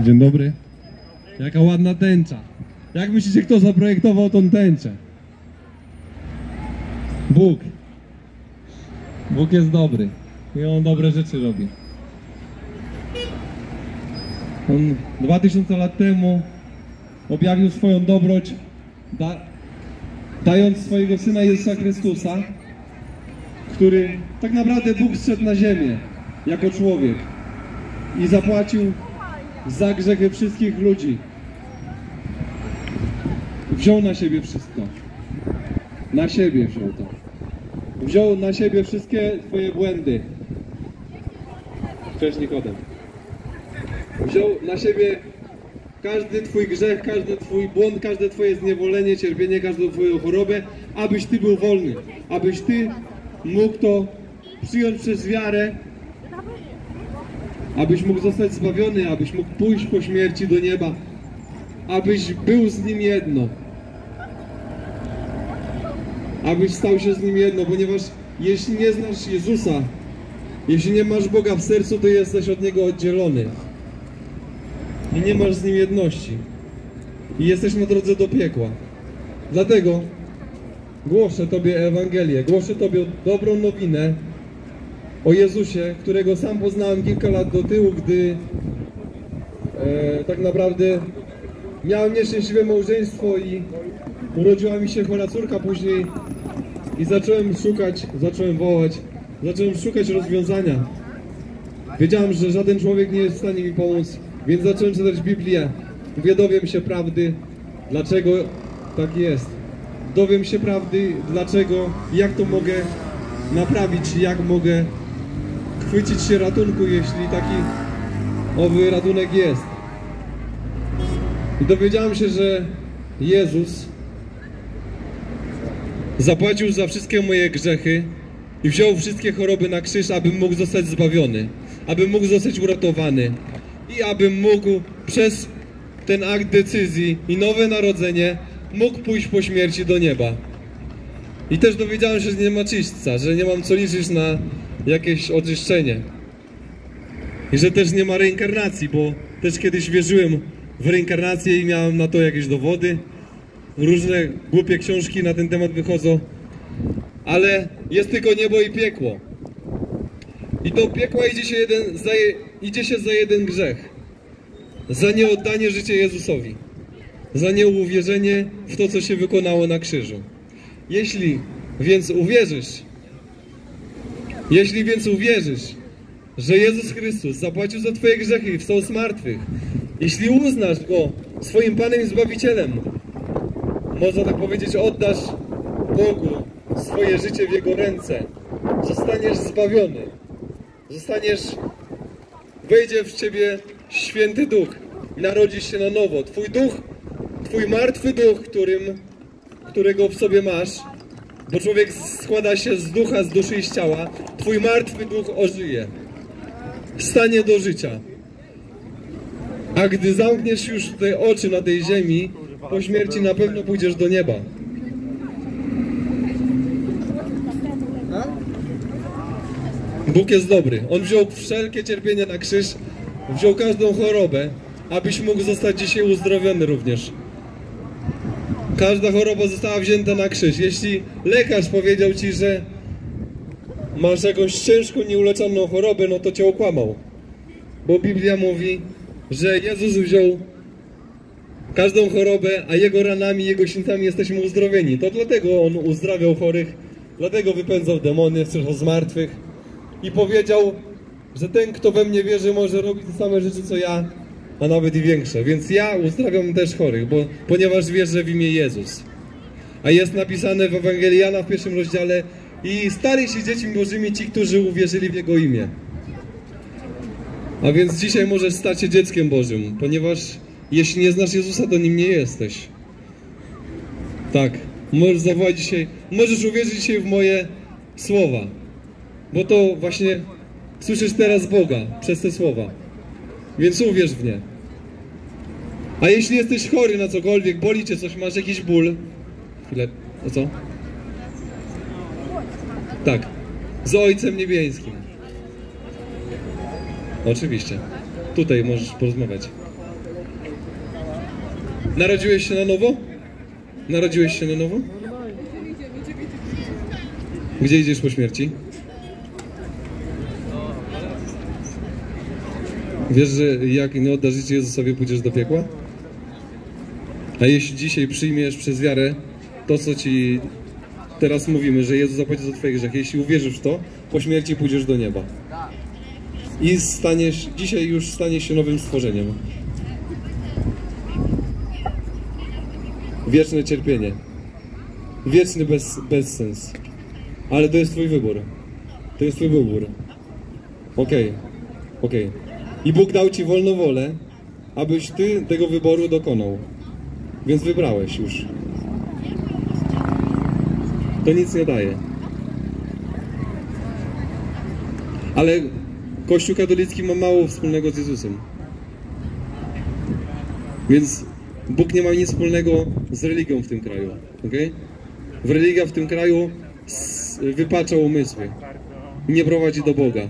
Dzień dobry. Jaka ładna tęcza. Jak myślicie, kto zaprojektował tą tęczę? Bóg. Bóg jest dobry. I on dobre rzeczy robi. On 2000 lat temu objawił swoją dobroć, da, dając swojego Syna Jezusa Chrystusa, który tak naprawdę Bóg zszedł na ziemię jako człowiek i zapłacił za grzechy wszystkich ludzi. Wziął na siebie wszystko. Na siebie wziął to. Wziął na siebie wszystkie twoje błędy. Cześć Nikodem. Wziął na siebie każdy twój grzech, każdy twój błąd, każde twoje zniewolenie, cierpienie, każdą twoją chorobę, abyś ty był wolny. Abyś ty mógł to przyjąć przez wiarę abyś mógł zostać zbawiony, abyś mógł pójść po śmierci do nieba, abyś był z Nim jedno. Abyś stał się z Nim jedno, ponieważ jeśli nie znasz Jezusa, jeśli nie masz Boga w sercu, to jesteś od Niego oddzielony. I nie masz z Nim jedności. I jesteś na drodze do piekła. Dlatego głoszę Tobie Ewangelię, głoszę Tobie dobrą nowinę, o Jezusie, którego sam poznałem kilka lat do tyłu, gdy e, tak naprawdę miałem nieszczęśliwe małżeństwo i urodziła mi się chora córka później i zacząłem szukać, zacząłem wołać, zacząłem szukać rozwiązania. Wiedziałem, że żaden człowiek nie jest w stanie mi pomóc, więc zacząłem czytać Biblię. Mówię, dowiem się prawdy, dlaczego tak jest. Dowiem się prawdy, dlaczego, jak to mogę naprawić, jak mogę chwycić się ratunku, jeśli taki owy ratunek jest. I dowiedziałem się, że Jezus zapłacił za wszystkie moje grzechy i wziął wszystkie choroby na krzyż, abym mógł zostać zbawiony, abym mógł zostać uratowany i abym mógł przez ten akt decyzji i nowe narodzenie mógł pójść po śmierci do nieba. I też dowiedziałem się, że nie ma czyśćca, że nie mam co liczyć na jakieś oczyszczenie. I że też nie ma reinkarnacji, bo też kiedyś wierzyłem w reinkarnację i miałem na to jakieś dowody. Różne głupie książki na ten temat wychodzą. Ale jest tylko niebo i piekło. I do piekła idzie się, jeden, za, idzie się za jeden grzech. Za nieoddanie życia Jezusowi. Za nieuwierzenie w to, co się wykonało na krzyżu. Jeśli więc uwierzysz, jeśli więc uwierzysz, że Jezus Chrystus zapłacił za Twoje grzechy i wstał z martwych, jeśli uznasz Go swoim Panem i Zbawicielem, można tak powiedzieć, oddasz Bogu swoje życie w Jego ręce, zostaniesz zbawiony, zostaniesz, wejdzie w Ciebie Święty Duch, narodzisz się na nowo. Twój duch, Twój martwy duch, którym, którego w sobie masz, bo człowiek składa się z ducha, z duszy i z ciała. Twój martwy duch ożyje. Wstanie do życia. A gdy zamkniesz już te oczy na tej ziemi, po śmierci na pewno pójdziesz do nieba. Bóg jest dobry. On wziął wszelkie cierpienia na krzyż, wziął każdą chorobę, abyś mógł zostać dzisiaj uzdrowiony również. Każda choroba została wzięta na krzyż. Jeśli lekarz powiedział ci, że masz jakąś ciężką, nieuleczoną chorobę, no to cię okłamał. Bo Biblia mówi, że Jezus wziął każdą chorobę, a Jego ranami, Jego świętami jesteśmy uzdrowieni. To dlatego On uzdrawiał chorych, dlatego wypędzał demony, wstrzeszał z martwych i powiedział, że ten, kto we mnie wierzy, może robić te same rzeczy, co ja, a nawet i większe. Więc ja uzdrawiam też chorych, bo, ponieważ wierzę w imię Jezus. A jest napisane w Ewangelii Jana w pierwszym rozdziale i stali się dziećmi Bożymi ci, którzy uwierzyli w Jego imię. A więc dzisiaj możesz stać się dzieckiem Bożym, ponieważ jeśli nie znasz Jezusa, to nim nie jesteś. Tak, możesz zawołać dzisiaj, możesz uwierzyć dzisiaj w moje słowa, bo to właśnie słyszysz teraz Boga przez te słowa. Więc uwierz w nie. A jeśli jesteś chory na cokolwiek, boli cię coś, masz jakiś ból. Chwilę, o co? Tak, z Ojcem Niebieskim. Oczywiście. Tutaj możesz porozmawiać. Narodziłeś się na nowo? Narodziłeś się na nowo? Gdzie idziesz po śmierci? Wiesz, że jak nie oddasz życia Jezusowi, pójdziesz do piekła? A jeśli dzisiaj przyjmiesz przez wiarę to, co ci teraz mówimy, że Jezus zapłacił za twoje grzechy, jeśli uwierzysz w to, po śmierci pójdziesz do nieba. I staniesz, dzisiaj już staniesz się nowym stworzeniem. Wieczne cierpienie. Wieczny bez, bezsens. Ale to jest twój wybór. To jest twój wybór. Okej. Okej. I Bóg dał ci wolną wolę, abyś ty tego wyboru dokonał. Więc wybrałeś już. To nic nie daje. Ale Kościół katolicki ma mało wspólnego z Jezusem. Więc Bóg nie ma nic wspólnego z religią w tym kraju. Okay? W religia w tym kraju wypacza umysły. Nie prowadzi do Boga.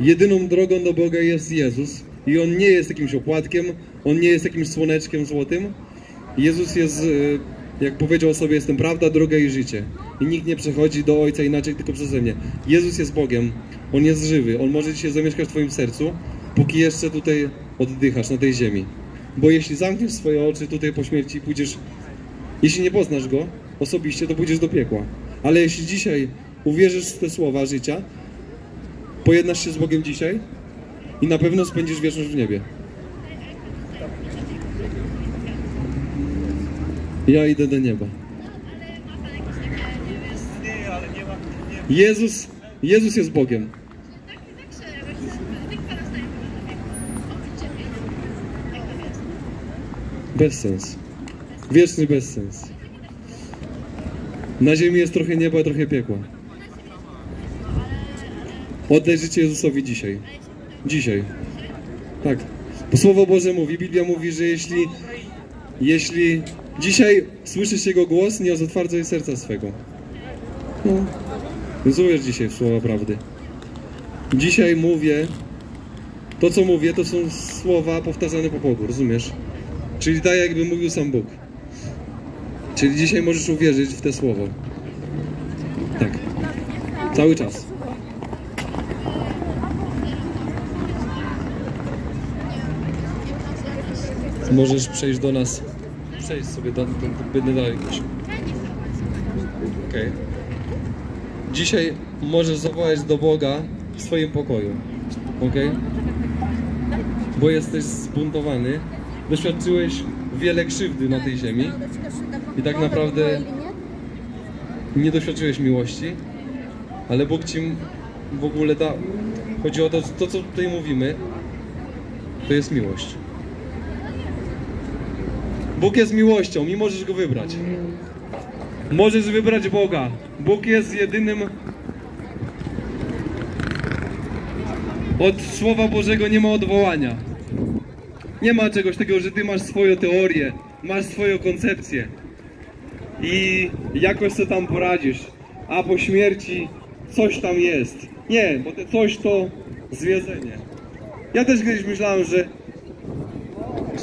Jedyną drogą do Boga jest Jezus. I On nie jest jakimś opłatkiem, On nie jest jakimś słoneczkiem złotym. Jezus jest, e, jak powiedział sobie, jestem prawda, droga i życie. I nikt nie przechodzi do Ojca inaczej, tylko przeze mnie. Jezus jest Bogiem, On jest żywy, On może dzisiaj zamieszkać w Twoim sercu, póki jeszcze tutaj oddychasz na tej ziemi. Bo jeśli zamkniesz swoje oczy tutaj po śmierci i pójdziesz, jeśli nie poznasz Go osobiście, to pójdziesz do piekła. Ale jeśli dzisiaj uwierzysz w te słowa życia, pojednasz się z Bogiem dzisiaj i na pewno spędzisz wieczność w niebie. Ja idę do nieba. Jezus, Jezus jest Bogiem. Bezsens. Wieczny bezsens. Na ziemi jest trochę nieba, trochę piekła. Oddaj życie Jezusowi dzisiaj. Dzisiaj. Tak. Bo Słowo Boże mówi, Biblia mówi, że jeśli, jeśli dzisiaj słyszysz Jego głos, nie zatwardzaj serca swego. No. Uwierz dzisiaj w słowa prawdy. Dzisiaj mówię, to co mówię, to są słowa powtarzane po Bogu, rozumiesz? Czyli tak jakby mówił sam Bóg. Czyli dzisiaj możesz uwierzyć w te słowo. Tak. Cały czas. Możesz przejść do nas. Przejść sobie do, będę dalej gdzieś. Okej. Dzisiaj możesz zawołać do Boga w swoim pokoju. Okej? Bo jesteś zbuntowany. Doświadczyłeś wiele krzywdy na tej ziemi. I tak naprawdę nie doświadczyłeś miłości, ale Bóg ci w ogóle da. Chodzi o to, to co tutaj mówimy, to jest miłość. Bóg jest miłością i możesz go wybrać. Możesz wybrać Boga. Bóg jest jedynym. Od Słowa Bożego nie ma odwołania. Nie ma czegoś takiego, że ty masz swoją teorię, masz swoją koncepcję i jakoś sobie tam poradzisz, a po śmierci coś tam jest. Nie, bo te coś to zwiedzenie. Ja też kiedyś myślałem, że,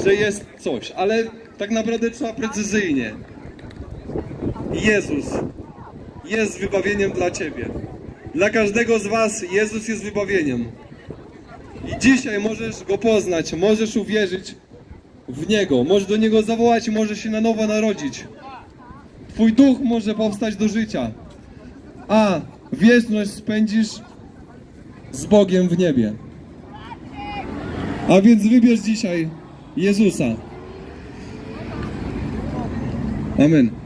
że jest coś, ale tak naprawdę trzeba precyzyjnie. Jezus jest wybawieniem dla Ciebie. Dla każdego z Was Jezus jest wybawieniem. I dzisiaj możesz Go poznać, możesz uwierzyć w Niego, możesz do Niego zawołać możesz się na nowo narodzić. Twój duch może powstać do życia. A wieczność spędzisz z Bogiem w niebie. A więc wybierz dzisiaj Jezusa. Amen.